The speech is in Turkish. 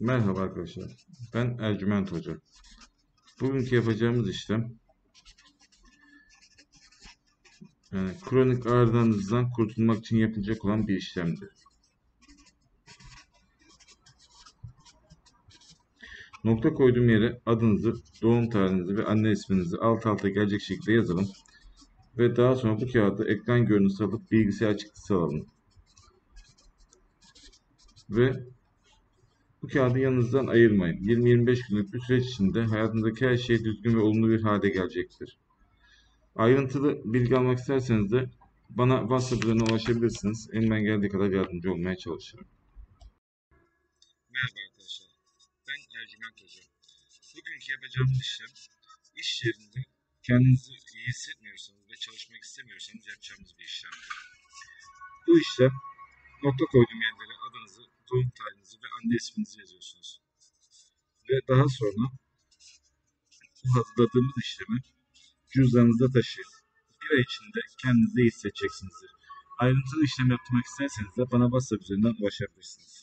Merhaba arkadaşlar. Ben Ercüment Hoca. Bugünkü yapacağımız işlem yani kronik ağrılarınızdan kurtulmak için yapılacak olan bir işlemdir. Nokta koyduğum yere adınızı, doğum tarihinizi ve anne isminizi alt alta gelecek şekilde yazalım. Ve daha sonra bu kağıdı ekran görüntüsü alıp bilgisayar çıktısı alalım. Ve bu kağıdı yanınızdan ayırmayın. 20-25 günlük bir süreç içinde hayatınızdaki her şey düzgün ve olumlu bir hale gelecektir. Ayrıntılı bilgi almak isterseniz de bana WhatsApp üzerinden ulaşabilirsiniz. Elimden geldiği kadar yardımcı olmaya çalışırım. Merhaba arkadaşlar. Ben Ercüment Hoca. Bugünkü yapacağımız işlem iş yerinde kendinizi iyi hissetmiyorsanız ve çalışmak istemiyorsanız yapacağımız bir işlemdir. Bu işlem nokta koyduğum yerlere doğum tarihinizi ve anne isminizi yazıyorsunuz. Ve daha sonra bu hazırladığımız işlemi cüzdanınızda taşıyın. Bir ay içinde kendinizi iyi hissedeceksinizdir. Ayrıntılı işlem yaptırmak isterseniz de bana WhatsApp üzerinden ulaşabilirsiniz.